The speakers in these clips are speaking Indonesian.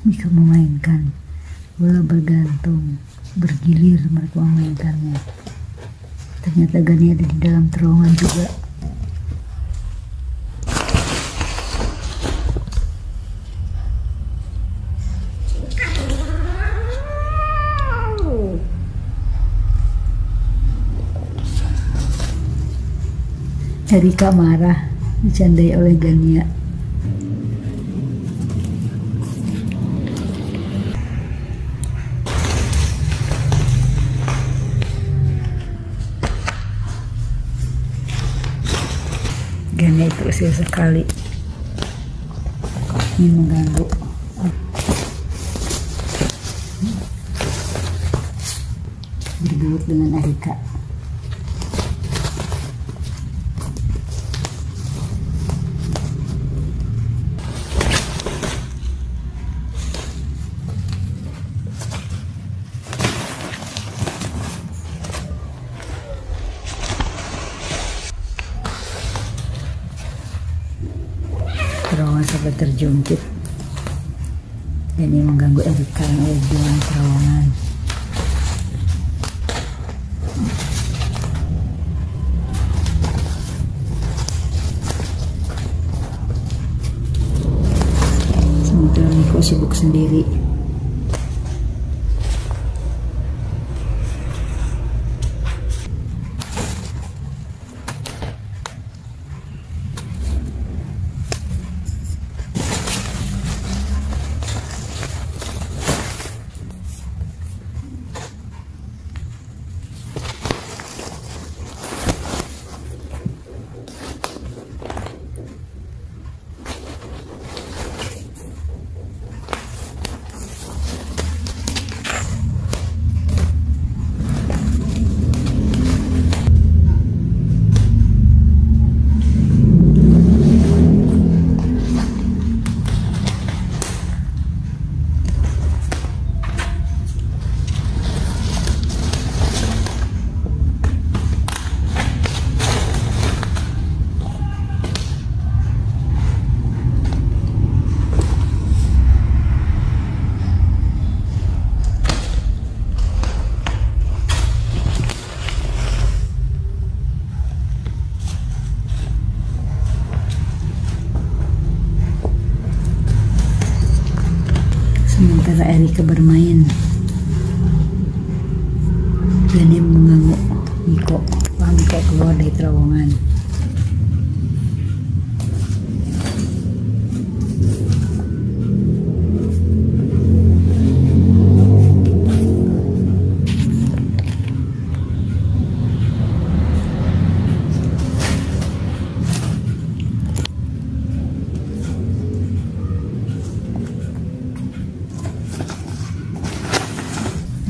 Mika memainkan bola bergantung bergilir mereka memainkannya ternyata Gani ada di dalam terowongan juga. Erika marah dicandai oleh Gania Gania itu usil sekali. Ini mengganggu. Bergelut dengan Erika terowongan terjungkit. Ini mengganggu yang ada di dalam terowongan. Sementara Miko sibuk sendiri sementara Erika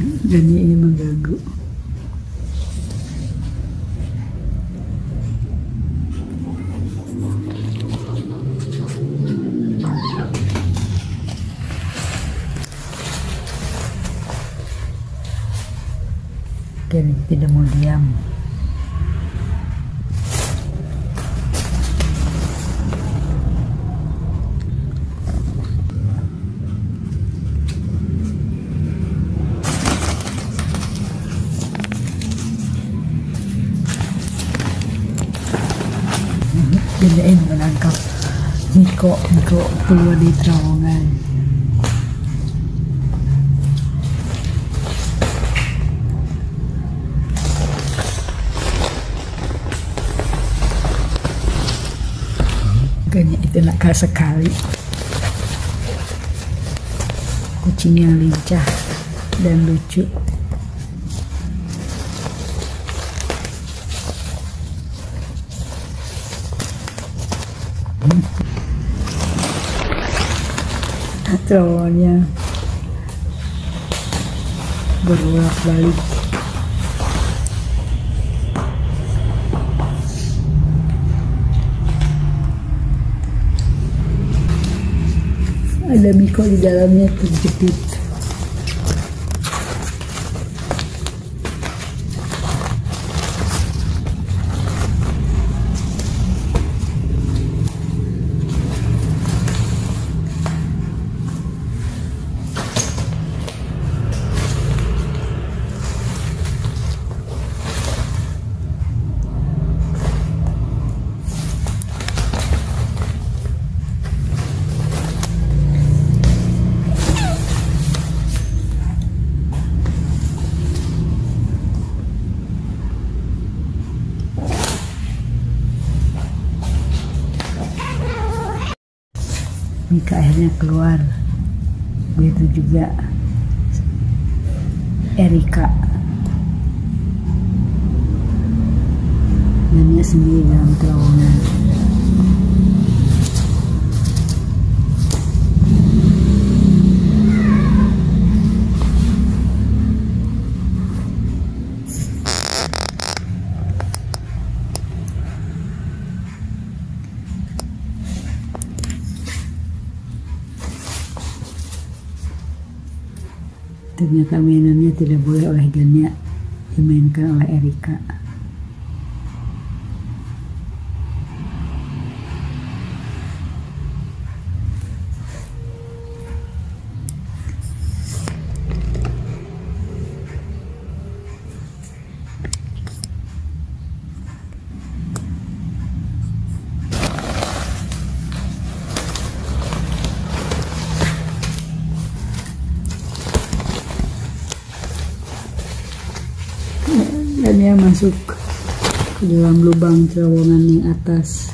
Gani ini mengganggu. Gani tidak mau diam Miko Miko keluar di terowongan. Ganya itu nakal sekali. Kucingnya lincah dan lucu terowongannya berulang balik ada Miko di dalamnya terjepit Mika akhirnya keluar. Begitu juga Erika. Dia sendiri dalam terowongan ternyata mainannya tidak boleh oleh Gania dimainkan oleh Erika masuk ke dalam lubang terowongan yang atas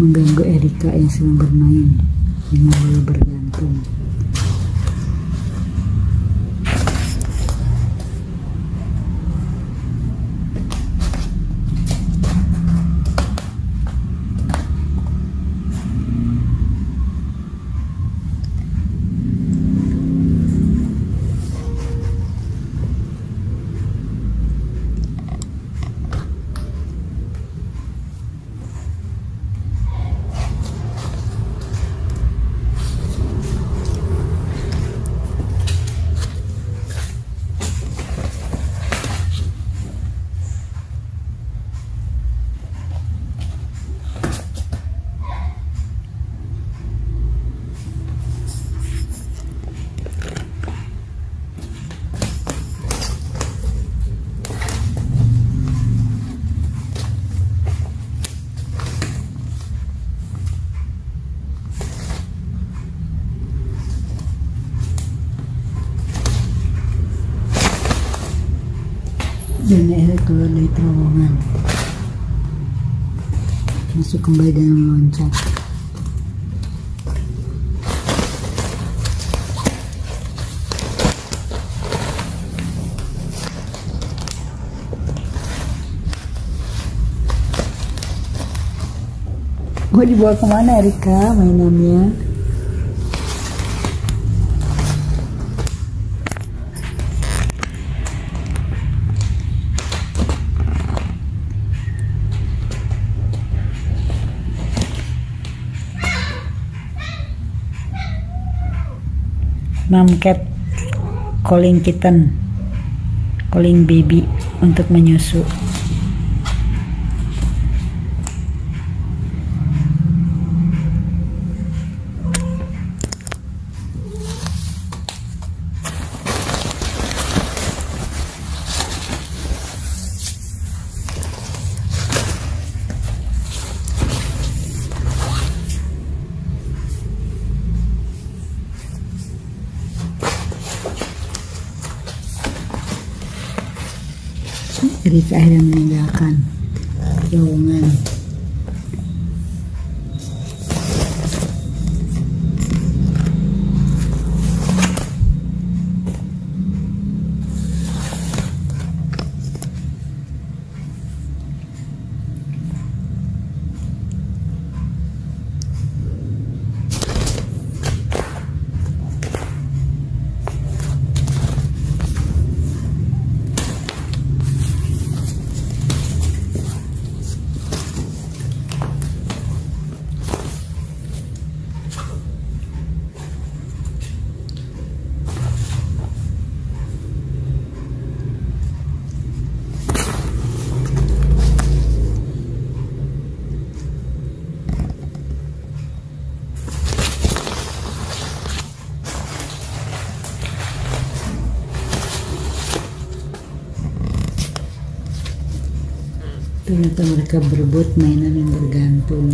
mengganggu Erika yang sedang bermain dengan bola bergantung. dan akhirnya keluar dari terowongan masuk kembali dalam loncat Mau dibawa ke mana Erika mainannya? Cat calling kitten calling baby untuk menyusu Rika akhirnya meninggalkan terowongan Ternyata mereka berebut mainan yang bergantung.